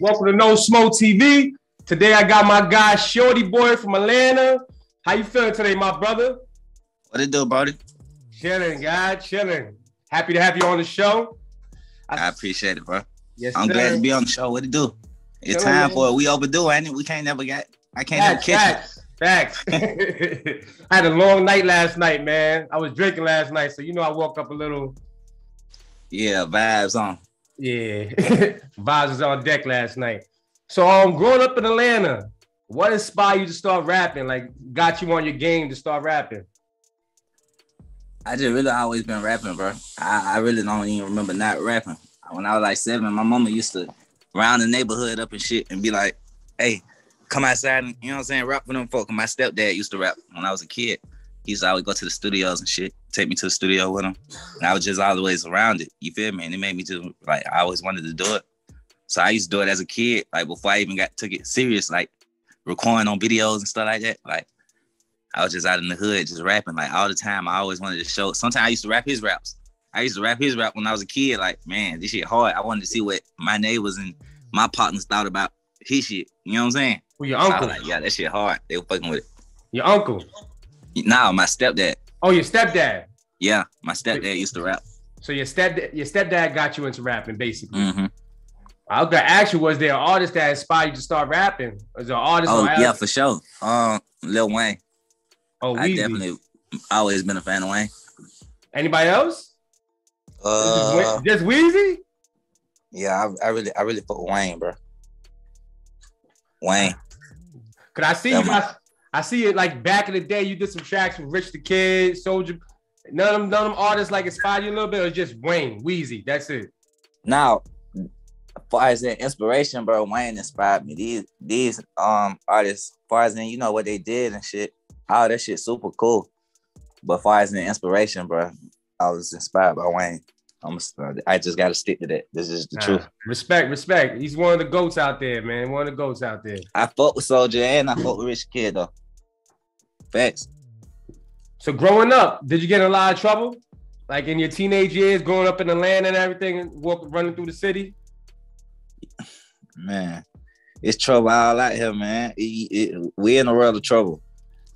Welcome to No Smoke TV. Today I got my guy Shawty Boy from Atlanta. How you feeling today, my brother? What it do, buddy? Chilling, God, chilling. Happy to have you on the show. I appreciate it, bro. Yes, I'm sir. glad to be on the show. What it do? It's Chilling, time man. for it. We overdue, ain't it? We can't never get. I can't never catch facts, facts. I had a long night last night, man. I was drinking last night, so you know I woke up a little. Yeah, vibes on. Yeah, vibes was on deck last night. So, um, growing up in Atlanta, what inspired you to start rapping? Like, got you on your game to start rapping? I just really always been rapping, bro. I, I really don't even remember not rapping. When I was like seven, my mama used to round the neighborhood up and shit and be like, "Hey, come outside and you know what I'm saying, rap for them folk." And my stepdad used to rap when I was a kid. He used to always go to the studios and shit, take me to the studio with him. And I was just always around it. You feel me? And it made me just like I always wanted to do it. So I used to do it as a kid, like before I even got took it serious, like recording on videos and stuff like that. Like I was just out in the hood, just rapping like all the time. I always wanted to show. Sometimes I used to rap his raps. I used to rap his rap when I was a kid. Like, man, this shit hard. I wanted to see what my neighbors and my partners thought about his shit. You know what I'm saying? Well, your uncle, like, yeah, that shit hard. They were fucking with your uncle. It. Nah, my stepdad. Oh, your stepdad. Yeah, my stepdad used to rap. So your stepdad, your stepdad got you into rapping, basically. hmm I was gonna ask you, was there an artist that inspired you to start rapping? Was there an artist? Oh yeah, for sure. Um, Lil Wayne. Oh, I Weezy. definitely always been a fan of Wayne. Anybody else? Uh, Just Weezy? yeah, I, I really, I really put Wayne, bro. Wayne. Could I see Yeah, you guys. I see it like back in the day. You did some tracks with Rich the Kid, Soulja. None of them, none of them artists like inspired you a little bit, or just Wayne, Weezy. That's it. Now, as far as the inspiration, bro, Wayne inspired me. These these um artists, as far as in you know what they did and shit, all that shit super cool. But as far as the inspiration, bro, I was inspired by Wayne. I'm I just gotta stick to that. This is the Nah, truth. Respect, respect. He's one of the goats out there, man. One of the goats out there. I fought with Soulja and I fought with Rich Kid though. Facts. So growing up, did you get in a lot of trouble? Like in your teenage years, growing up in Atlanta and everything, and walk, running through the city? Man, it's trouble all out here, man. It- it- we in a world of trouble.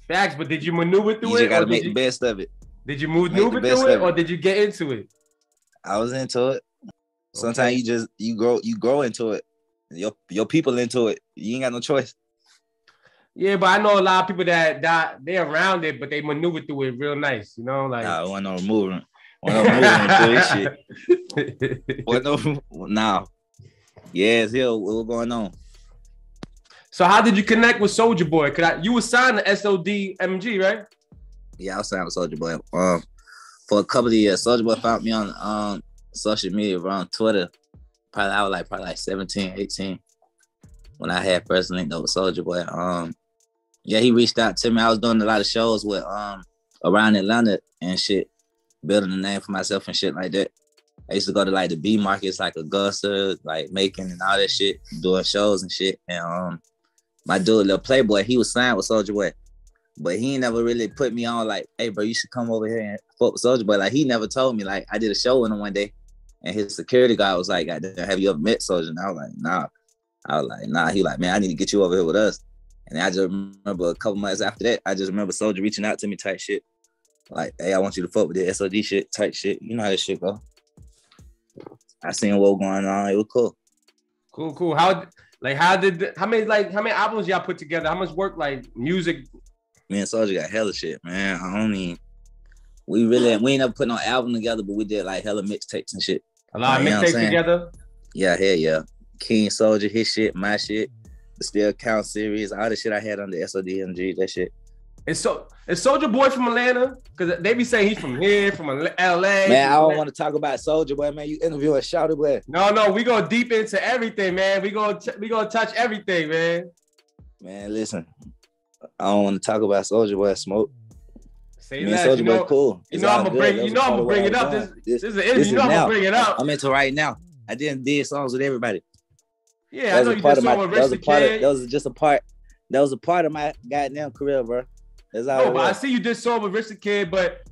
Facts, but did you maneuver through just it? Or gotta make you, the best of it. did you the maneuver through it. or did you get into it? I was into it. Sometimes Okay. you just you grow you grow into it. Your your people into it. You ain't got no choice. Yeah, but I know a lot of people that that they're around it, but they maneuver through it real nice. You know, like Nah, wasn't no removing. Wasn't no this shit. Wasn't no nah. Yes, here what's going on? so how did you connect with Soulja Boy? Cause I, you were signed to SOD MG, right? Yeah, I was signed with Soulja Boy. Um, for a couple of years, Soulja Boy found me on um social media around Twitter. Probably I was like probably like 17, 18 when I had first linked up with Soulja Boy. Um, yeah, he reached out to me. I was doing a lot of shows with um around Atlanta and shit, building a name for myself and shit like that. I used to go to like the B markets like Augusta, like Macon and all that shit, doing shows and shit. And um my dude, little Playboy, he was signed with Soulja Boy. But he never really put me on like, hey bro, you should come over here and fuck with Soulja Boy. Like he never told me. Like I did a show with him one day, and his security guy was like, "Goddamn, have you ever met Soulja?" And I was like, nah. I was like, nah. He like, man, I need to get you over here with us. And I just remember a couple months after that, I just remember Soulja reaching out to me type shit. Like, hey, I want you to fuck with the SOD shit, type shit. You know how this shit go. I seen what was going on. It was cool. Cool, cool. How like how did how many like how many albums y'all put together? How much work like music? Me and Soulja got hella shit, man. I don't even. We really we ain't never put no album together, but we did like hella mixtapes and shit. A lot of You know what I'm mixtapes together. Yeah, hell yeah. King Soulja, his shit, my shit, the Still Count series, all the shit I had on the SODMG, that shit. Is so is Soulja Boy from Atlanta? Because they be saying he's from here, from LA. Man, I don't want to talk about Soulja, boy. Man, you interview a Shawty boy. No, no, we go deep into everything, man. We go we gonna touch everything, man. Man, listen, I don't want to talk about Soulja Boy smoke. Say and. Soulja Boy cool. you know I'm gonna bring you know I'm gonna bring it up. This, this is an interview. You know I'm gonna bring it up. I'm into right now. I didn't did songs with everybody. Yeah, I That know was you a part just of my. with That was a part of. That was just a part. That was a part of my goddamn career, bro. That's all. No, but I see you did so with Rich the Kid, but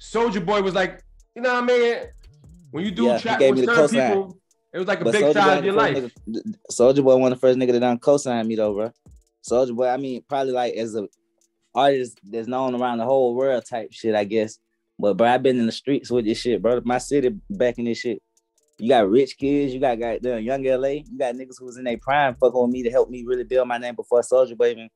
Soulja Boy was like, you know what I mean? When you do Yeah, track with certain people, It was like a but big time of your life. Soulja Boy one of the first nigga that done co-signed me though, bro. Soulja Boy, I mean, probably like as a artist that's known around the whole world type shit, I guess. But bro, I've been in the streets with this shit, bro. My city back in this shit. You got rich kids, you got goddamn young LA, you got niggas who was in their prime fucking with me to help me really build my name before Soulja Boy even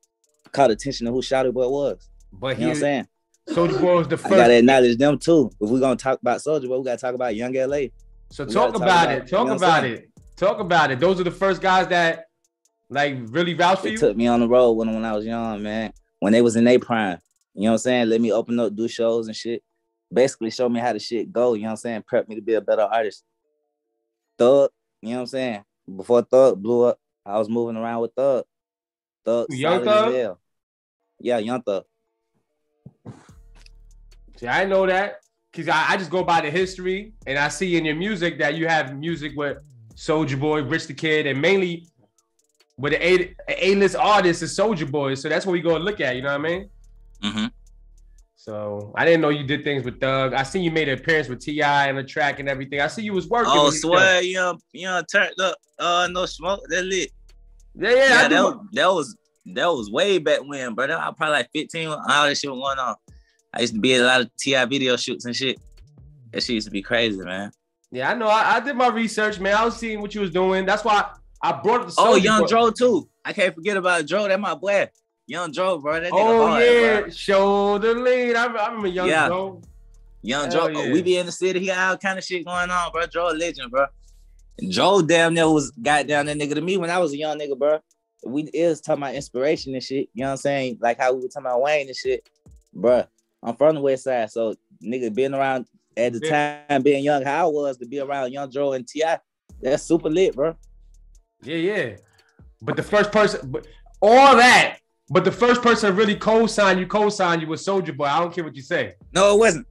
caught attention to who Shawty Boy was. But you know what I'm saying? Soulja Boy was the first. I gotta acknowledge them too. If we're gonna talk about Soulja Boy, we gotta talk about Young LA. So talk about, it. Talk you know about it. Talk about it. Those are the first guys that like really vouched for you. Took me on the road when when I was young, man. When they was in their prime. You know what I'm saying? Let me open up, do shows and shit. Basically show me how the shit go. You know what I'm saying? Prep me to be a better artist. Thug, you know what I'm saying? Before Thug blew up, I was moving around with Thug. Thug, young Thug. Yeah, young Thug. See, I know that because I, I, just go by the history and I see in your music that you have music with Soulja Boy, Rich the Kid, and mainly with the A A-list artist is Soulja Boy. So that's what we go look at. You know what I mean? Mm-hmm. So I didn't know you did things with Thug. I seen you made an appearance with T.I. and the track and everything. I see you was working. Oh, swear, you know, you know, turned up. Uh, no smoke. That lit. Yeah, yeah. yeah that, was, that was that was way back when, bro. I was probably like 15 when all this shit was going on. I used to be at a lot of T.I. video shoots and shit. That shit used to be crazy, man. Yeah, I know. I, I did my research, man. I was seeing what you was doing. That's why I brought up the. Oh, Young Dro too. I can't forget about Dro. That my boy. Young Dro, bro. That oh hard, yeah, bro. shoulder lead. I, I remember Young yeah. Dro. Young Dro. Yeah. We be in the city. He got all kind of shit going on, bro. Dro a legend, bro. And Dro damn near was got down that nigga to me when I was a young nigga, bro. We is talking about inspiration and shit. You know what I'm saying? Like how we were talking about Wayne and shit, bro. I'm from the West Side, so nigga being around at the yeah. time, being young, how I was to be around Young Dro and T.I. That's super lit, bro. Yeah, yeah. But the first person, but all that, but the first person really co-signed you, co-signed you was Soulja Boy. I don't care what you say. No, it wasn't.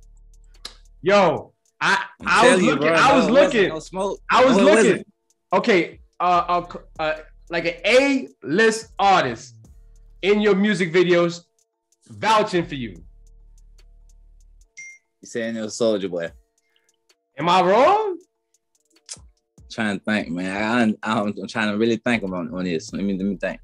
Yo, I I was you, looking. Bro, I was no, looking. No smoke. I was no, looking. Okay, uh, uh, uh, like an A list artist in your music videos vouching for you. You saying it was Soulja Boy? Am I wrong? Trying to think, man. I, am trying to really think about on this. Let me let me think.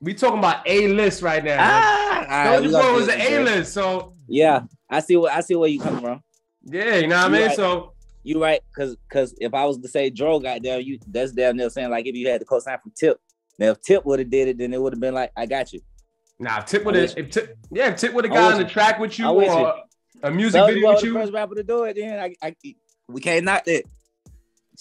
We talking about A list right now. Ah, Soulja right, Boy was an A list, so yeah, I see what I see where you come from. Yeah, you know what I mean. Right. So you right, cause cause if I was to say Dro got there, you that's damn near saying like if you had the co-sign from Tip. Now if Tip would have did it, then it would have been like I got you. Nah, Tip would have. Yeah, if Tip would have got on the track with you, or you a music video with you. First rapper to do it, then I, I we can't knock that.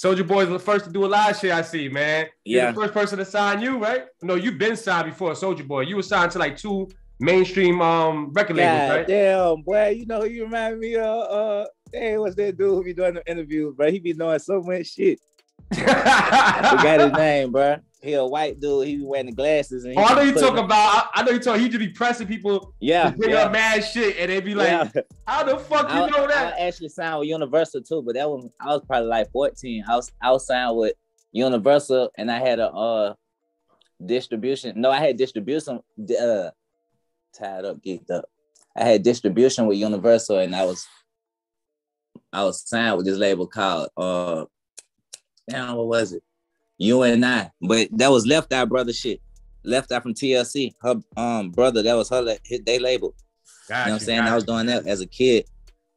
Soulja Boy's the first to do a live shit I see, man. You're yeah. the first person to sign you, right? No, you've been signed before, Soulja Boy. You were signed to like two mainstream um record God labels, right? Damn, boy, you know you remind me of uh hey, what's that dude who be doing the interviews, bro? He be knowing so much shit. I forgot his name, bro he a white dude. He be wearing the glasses. And oh, I know you talk about. I, I, know you talk. He just be pressing people. Yeah, bring yeah. up mad shit, and they be like, yeah. "How the fuck you I, know that?" I actually signed with Universal too, but that was I was probably like 14. I was I was signed with Universal, and I had a uh distribution. No, I had distribution. Uh, tied up, geeked up. I had distribution with Universal, and I was I was signed with this label called uh, damn, what was it? You and I, but that was left eye brother shit. Left eye from TLC. Her um brother, that was her hit they label. Gotcha, you know what I'm saying? Gotcha. I was doing that as a kid.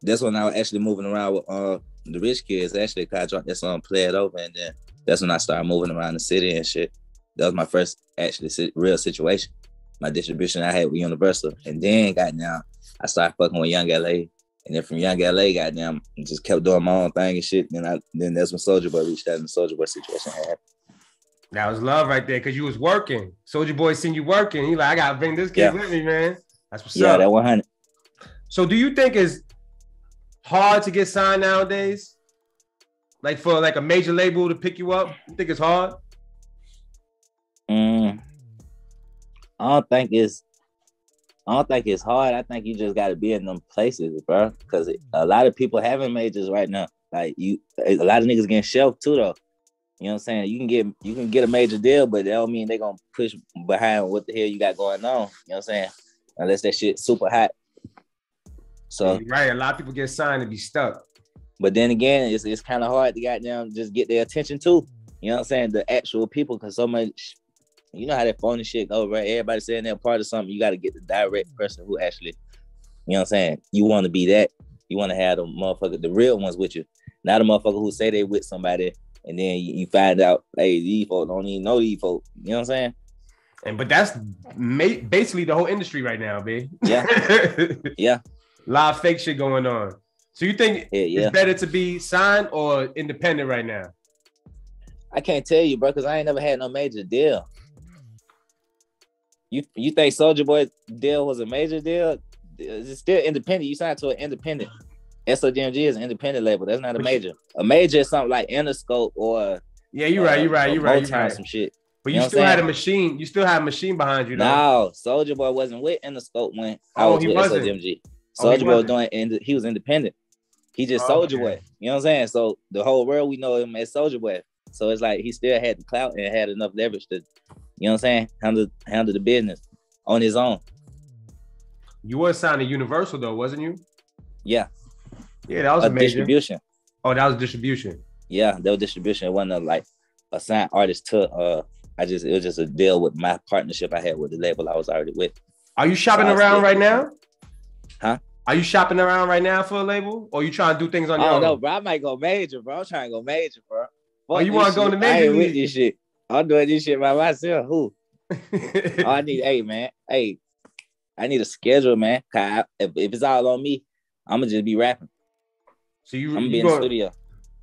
That's when I was actually moving around with uh the rich kids. Actually, I dropped that song, play it over, and then that's when I started moving around the city and shit. That was my first actually real situation. My distribution I had with Universal, and then got down. I started fucking with Young LA, and then from Young LA, goddamn, just kept doing my own thing and shit. And then I then that's when Soulja Boy reached out, and the Soulja Boy situation happened. That was love right there because you was working. Soulja Boy seen you working. He like, I gotta bring this kid yeah. with me, man. That's what's yeah, up. Yeah, that 100. So do you think it's hard to get signed nowadays? Like for like a major label to pick you up? You think it's hard? Mm, I don't think it's I don't think it's hard. I think you just got to be in them places, bro. Because a lot of people having majors right now. Like you, a lot of niggas getting shelved too, though. You know what I'm saying? You can get you can get a major deal, but that don't mean they're gonna push behind what the hell you got going on. You know what I'm saying? Unless that shit super hot. So right, a lot of people get signed to be stuck. But then again, it's it's kind of hard to goddamn just get their attention too. You know what I'm saying? The actual people, because so much, you know how that phony shit go, right? Everybody saying they're part of something. You got to get the direct person who actually, you know what I'm saying? You want to be that. You want to have the motherfucker, the real ones with you, not a motherfucker who say they with somebody and then you, find out, hey, these folks don't even know these folks. You know what I'm saying? And but that's ma- basically the whole industry right now, B. Yeah. yeah. A lot of fake shit going on. So you think yeah, yeah. it's better to be signed or independent right now? I can't tell you, bro, because I ain't never had no major deal. You you think Soulja Boy deal was a major deal? It's still independent. You signed to an independent. SODMG is an independent label. That's not a major. A major is something like Interscope or yeah, you're right. Uh, you're right. You're right. You're right. Some shit. But you, you still had a machine. You still had a machine behind you. Though. No, Soulja Boy wasn't with Interscope when I oh, was with wasn't. SODMG. Soulja oh, Boy was doing, and he was independent. He just oh, okay. Boy. You know what I'm saying? So the whole world we know him as Soulja Boy. So it's like he still had the clout and had enough leverage to, you know what I'm saying, handle handle the business on his own. You were signed to Universal though, wasn't you? Yeah. Yeah, that was a major. distribution. Oh, that was distribution. Yeah, that was distribution. It wasn't a, like a signed artist to uh I just it was just a deal with my partnership I had with the label I was already with. Are you shopping so around right now? Huh? Are you shopping around right now for a label, or you trying to do things on your oh, own? No, bro. I might go major, bro. I'm trying to go major, bro. oh, you want to go to major? I ain't with this shit. I'm doing this shit by myself. Who? oh, I need, hey man, hey, I need a schedule, man. If, if it's all on me, I'm gonna just be rapping. So you, I'm gonna you be in the studio.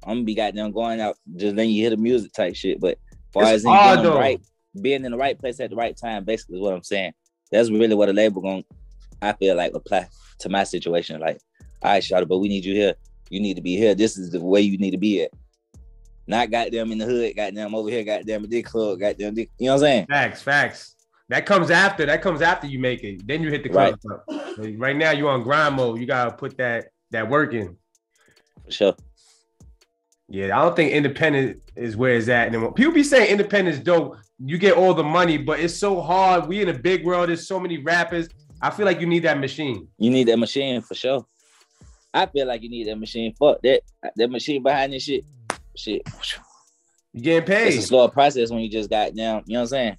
I'm gonna be goddamn going out, just then you hear the music type shit. But far it's as hard, being, right, being in the right place at the right time, basically is what I'm saying. That's really what a label going I feel like apply to my situation. Like, all right, Shawty, but we need you here. You need to be here. This is the way you need to be at. Not goddamn in the hood, goddamn over here, goddamn at this club, goddamn. Dick, you know what I'm saying? Facts, facts. That comes after. That comes after you make it. Then you hit the club. Right, right now you on grind mode. You gotta put that that work in. For sure. Yeah, I don't think independent is where it's at anymore. People be saying independence dope. You get all the money, but it's so hard. We in a big world. There's so many rappers. I feel like you need that machine. You need that machine for sure. I feel like you need that machine. Fuck that. That machine behind this shit. Shit. You getting paid. It's a slower process when you just got down. You know what I'm saying?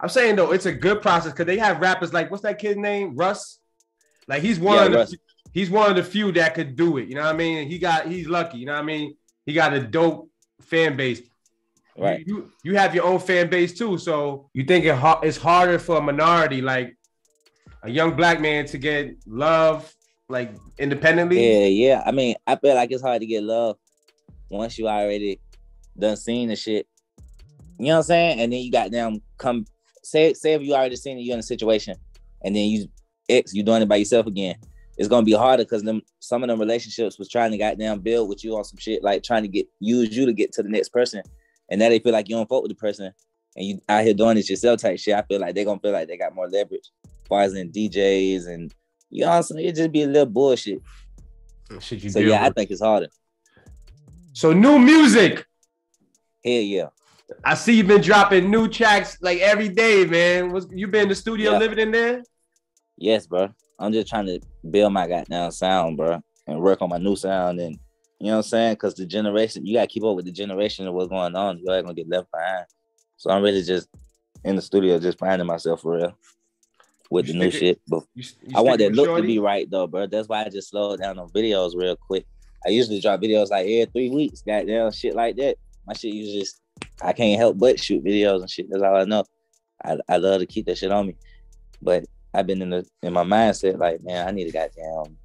I'm saying though, it's a good process because they have rappers like what's that kid's name? Russ. Like he's one yeah, of the. He's one of the few that could do it. You know what I mean? He got he's lucky. You know what I mean? He got a dope fan base. Right. You you have your own fan base too. So you think it, it's harder for a minority like a young black man to get love like independently? Yeah, yeah. I mean, I feel like it's hard to get love once you already done seen the shit. You know what I'm saying? And then you got them come say say if you already seen it, you're in a situation, and then you ex you doing it by yourself again. It's gonna be harder because them some of them relationships was trying to goddamn build with you on some shit, like trying to get use you to get to the next person. And now they feel like you don't fuck with the person and you out here doing this yourself type shit. I feel like they're gonna feel like they got more leverage far as in DJs and you know what I'm saying? It just be a little bullshit. Shit so yeah, with. I think it's harder. So new music. Hell yeah. I see you've been dropping new tracks like every day, man. Was you been in the studio yeah. living in there? Yes, bro. I'm just trying to build my goddamn sound, bro, and work on my new sound. And you know what I'm saying? Because the generation, you gotta keep up with the generation of what's going on. You're gonna get left behind. So I'm really just in the studio, just finding myself for real with you the new shit. But you, you I want that look shorty? to be right though, bro. That's why I just slowed down on videos real quick. I usually drop videos like every three weeks, goddamn shit like that. My shit usually just I can't help but shoot videos and shit. That's all I know. I, I love to keep that shit on me. But I've been in the in my mindset like, man, I need a goddamn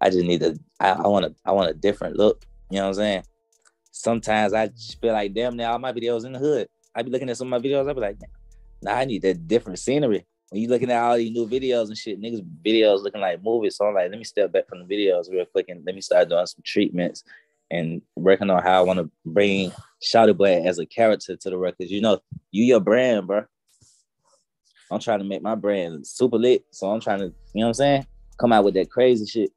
I just need a I, I want a I want a different look. You know what I'm saying? Sometimes I feel like damn now all my videos in the hood. I be looking at some of my videos, I be like, nah, I need that different scenery when you looking at all these new videos and shit, niggas videos looking like movies. So I'm like, let me step back from the videos real quick and let me start doing some treatments and working on how I want to bring Shawty Boy as a character to the records. You know, you your brand, bro. I'm trying to make my brand super lit. So I'm trying to, you know what I'm saying? Come out with that crazy shit.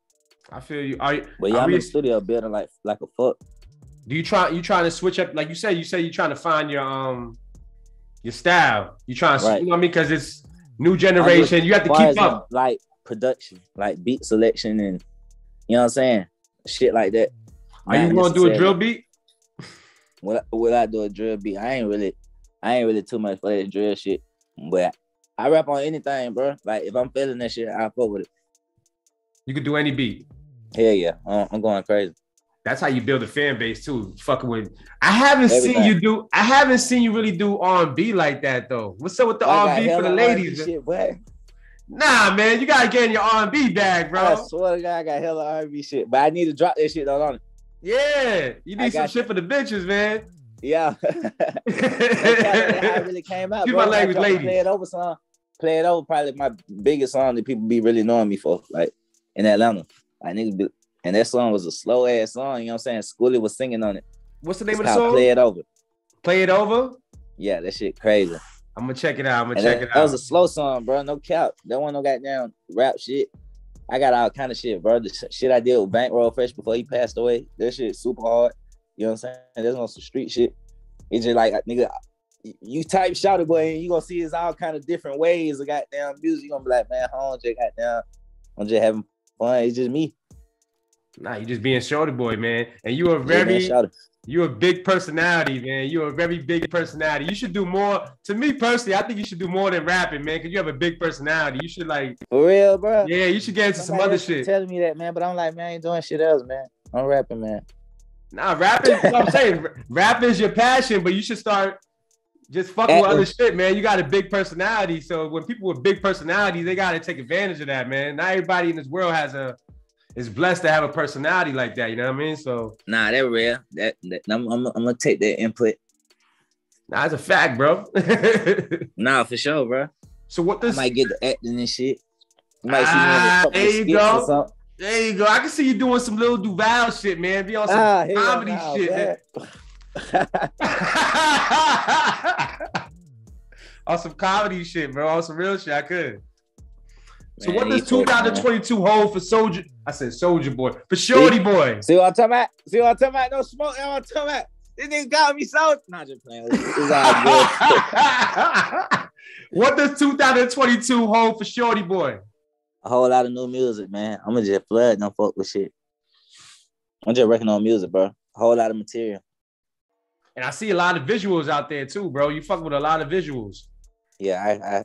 I feel you. Are you but I'm in the studio building like like a fuck. Do you try you trying to switch up like you said, you say you trying to find your um your style. You trying to right. you know what I mean? Cause it's new generation. You have to keep up. Like production, like beat selection, and you know what I'm saying, shit like that. Are you gonna do a drill beat? Will, will I do a drill beat? I ain't really, I ain't really too much for that drill shit. But I rap on anything, bro. Like if I'm feeling that shit, I'll fuck with it. You could do any beat. Hell yeah, I'm going crazy. That's how you build a fan base too. Fucking with. I haven't Everything. seen you do. I haven't seen you really do R and B like that though. What's up with the R and B for the ladies? Shit, Nah, man, you gotta get in your R and B bag, bro. I swear to God, I got hella R and B shit, but I need to drop that shit on it. Yeah, you need some shit for the bitches, man. Yeah, I really came out. Keep my language, lady. Play it over song. Play it over. Probably my biggest song that people be really knowing me for, like in Atlanta. Like niggas be, and that song was a slow ass song. You know what I'm saying? Schoolie was singing on it. What's the name of the song? Play it over. Play it over. Yeah, that shit crazy. I'm gonna check it out. I'm gonna and check that, it out. That was a slow song, bro. No cap. That one no goddamn rap shit. I got all kind of shit, bro. The shit I did with Bankroll Fresh before he passed away. That shit super hard. You know what I'm saying? There's no some street shit. It's just like nigga, you type Shawty Boy, and you gonna see it's all kind of different ways of goddamn music. You gonna be like, man, hold on, just goddamn, I'm just having fun. It's just me. Nah, you're just being Shawty boy, man. And you are very yeah, man, you're a big personality, man. You're a very big personality. You should do more. To me personally, I think you should do more than rapping, man, because you have a big personality. You should like for real, bro. Yeah, you should get into Somebody some other shit. Telling me that, man, but I'm like, man, I ain't doing shit else, man. I'm rapping, man. Nah, rapping. I'm saying rap is your passion, but you should start just fucking with other shit, man. You got a big personality, so when people with big personalities, they got to take advantage of that, man. Not everybody in this world has a is blessed to have a personality like that. You know what I mean? So nah, they're rare. That, that I'm, I'm, I'm, gonna take that input. Nah, it's a fact, bro. nah, for sure, bro. So what this? I might get the acting and shit. Might ah, see there you go. There you go. I can see you doing some little Duval shit, man. Be on some ah, comedy no, shit. on some comedy shit, bro. On some real shit, I could. So what does 2022 hold for Soulja? I said Soulja Boy for Shawty Boy. See what I'm talking about? See what I'm talking about? No smoke. What I'm talking about? This nigga got me so. Not just playing. It's all good. what does 2022 hold for Shawty Boy? A whole lot of new music, man. I'm gonna just flood. Don't fuck with shit. I'm just working on music, bro. A whole lot of material. And I see a lot of visuals out there too, bro. You fuck with a lot of visuals. Yeah, I, I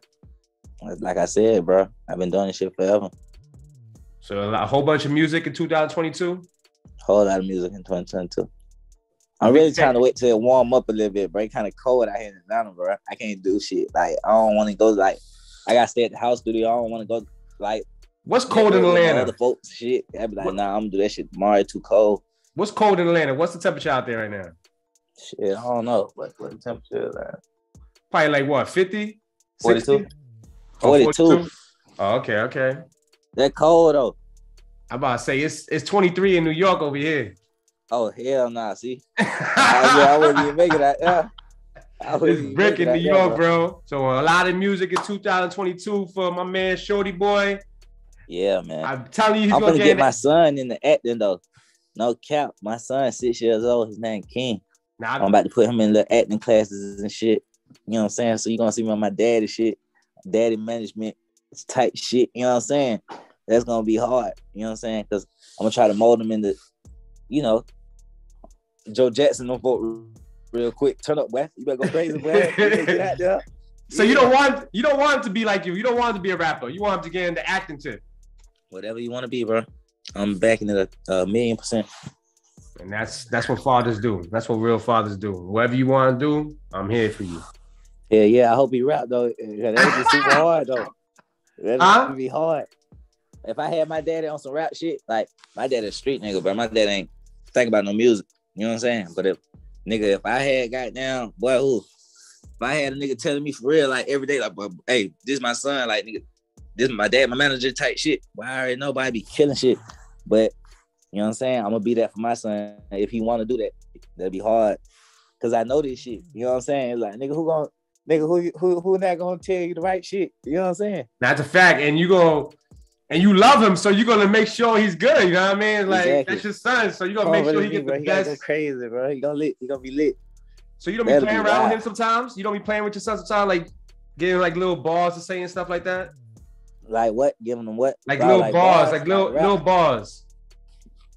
like I said, bro, I've been doing this shit forever. So a whole bunch of music in 2022. Whole lot of music in 2022. I'm really trying to wait till it warm up a little bit, bro. It's kind of cold out here in Atlanta, bro. I can't do shit. Like I don't want to go. Like I gotta stay at the house studio. I don't want to go. Like what's cold in Atlanta? Other folks, shit. I'd be like, what? nah, I'm gonna do that shit tomorrow. It's too cold. What's cold in Atlanta? What's the temperature out there right now? Shit, I don't know. What, what the temperature is at? Probably like what, 50? 42? 42. Oh, okay, okay. That cold though. I'm about to say it's it's 23 in New York over here. Oh hell nah, see. I, yeah, I wouldn't even make it that. Yeah. It's brick in New York, bro. bro. So a lot of music in 2022 for my man Shawty Boy. Yeah, man. I'm telling you, he's I'm gonna, get, get my son in the acting though. No cap. My son, six years old. His name King. Now, I'm about to put him in the acting classes and shit. You know what I'm saying? So you're gonna see me on my daddy shit daddy management type shit. You know what I'm saying? That's gonna be hard. You know what I'm saying? Because I'm gonna try to mold them into, you know, Joe Jackson. Don't vote real quick. Turn up, boy. You better go crazy, boy. So yeah. you don't want you don't want him to be like you. You don't want him to be a rapper. You want him to get into acting too. Whatever you want to be, bro. I'm backing it a, a million percent. And that's that's what fathers do. That's what real fathers do. Whatever you want to do, I'm here for you. Yeah, yeah. I hope he rap though. That would be super hard though. That huh? would be hard. If I had my daddy on some rap shit, like my dad is street nigga, but my dad ain't think about no music. You know what I'm saying? But if nigga, if I had got down, boy, who? If I had a nigga telling me for real, like every day, like, hey, this my son, like nigga, this my dad, my manager type shit. Well, I already I be killing shit. But you know what I'm saying? I'm gonna be that for my son. If he wanna do that, that'd be hard. Cause I know this shit. You know what I'm saying? Like, nigga, who gonna nigga, who who who not gonna tell you the right shit? You know what I'm saying? That's a fact, and you go and you love him, so you're gonna make sure he's good. You know what I mean? Like exactly. that's your son, so you're gonna make sure he gets the he best. Go crazy, bro. He gonna lit. He gonna be lit. So you don't be That'll playing be around wild. with him sometimes. You don't be playing with your son sometimes, like getting like little balls to say and stuff like that. Like what? Giving them what? Like bro, little like bars, bars, like little like little bars.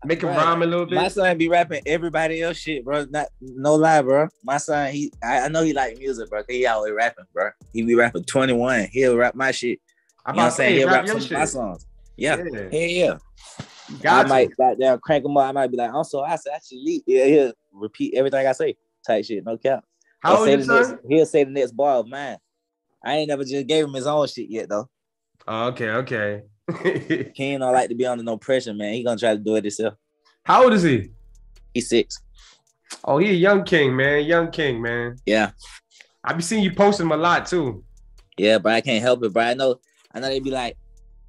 Make him rhyme a little bit. My son be rapping everybody else shit, bro. Not no lie, bro. My son, he I, I know he like music, bro. He always rapping, bro. He be rapping 21. He'll rap my shit. You know what I'm saying? He'll rap, some of my songs. Yeah. yeah. Yeah. Got I might back down, crank him up. I might be like, also, I said, actually, yeah, he'll repeat everything I say. Type shit, no cap. How old is next, He'll say the next bar of mine. I ain't never just gave him his own shit yet, though. Oh, okay, okay. King don't like to be under no pressure, man. He gonna try to do it himself. How old is he? He's six. Oh, he a young king, man. Young king, man. Yeah. I be seeing you posting him a lot too. Yeah, but I can't help it, bro. I know, I know they be like,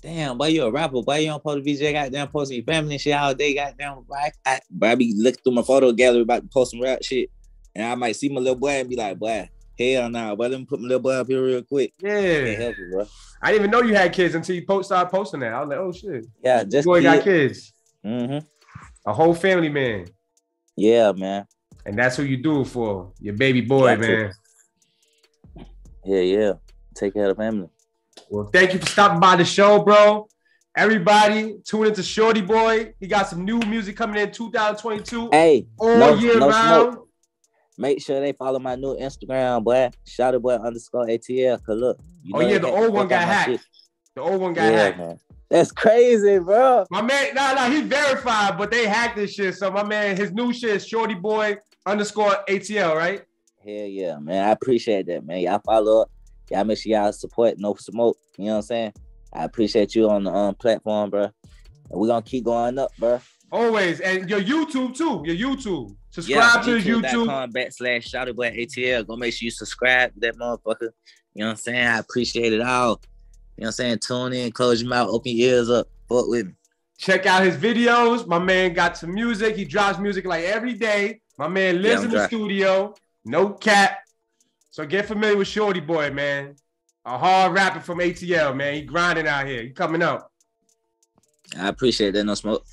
damn, why you a rapper? Why you don't post a VJ? Goddamn, posting your family and shit all day. Goddamn, bro. I, I, bro, I be looking through my photo gallery about to post some rap shit, and I might see my little boy and be like, boy, hell nah, but let me put my little boy up here real quick. Yeah, it, bro. I didn't even know you had kids until you post started posting that. I was like, oh shit. Yeah, just boy kid. got kids. Mm-hmm. A whole family man. Yeah, man. And that's who you do it for, your baby boy, man. Yeah, yeah. Take care of the family. Well, thank you for stopping by the show, bro. Everybody, tune into Shawty Boy. He got some new music coming in 2022. Hey, all no, year no round. Smoke. Make sure they follow my new Instagram, boy. Shawty boy underscore ATL. Cause look, oh yeah, the old one got hacked. The old one got yeah, hacked. Man. That's crazy, bro. My man, no, nah, no, nah, he's verified, but they hacked this shit. So my man, his new shit is Shawty Boy underscore ATL, right? Hell yeah, man. I appreciate that, man. Y'all follow up. Y'all make sure y'all support No Smoke. You know what I'm saying? I appreciate you on the um, platform, bro. And we're gonna keep going up, bro. Always. And your YouTube too. Your YouTube. Subscribe yeah, to YouTube. backslash Shawty Boy ATL. Go make sure you subscribe to that motherfucker. You know what I'm saying? I appreciate it all. You know what I'm saying? Tune in, close your mouth, open your ears up. Fuck with me. Check out his videos. My man got some music. He drops music like every day. My man lives yeah, in the studio. No cap. So get familiar with Shawty Boy, man. A hard rapper from ATL, man. He grinding out here. He coming up. I appreciate that. No smoke.